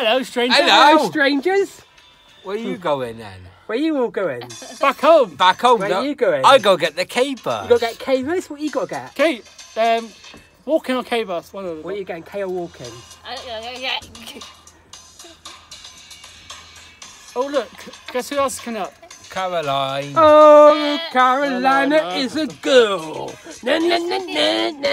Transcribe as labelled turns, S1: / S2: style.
S1: Hello, stranger.
S2: Hello.
S3: Hello, strangers.
S2: Where are you going then?
S3: Where are you all going?
S1: Back home.
S2: Back home.
S3: Where
S2: no?
S3: you going?
S2: I go get the K bus.
S3: You go get K bus. What you got to get?
S1: Kate, um, walking on K bus. One of them.
S3: What are you getting? K or walking?
S1: Oh look, guess who else is coming up?
S2: Caroline.
S3: Oh, Carolina
S1: Carolina.
S3: is a girl. Na, na, na, na, na.